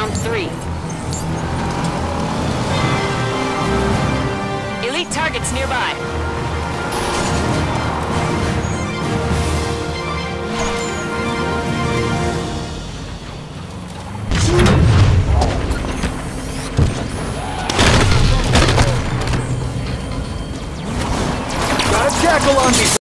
round three. Elite targets nearby. Jackal on me!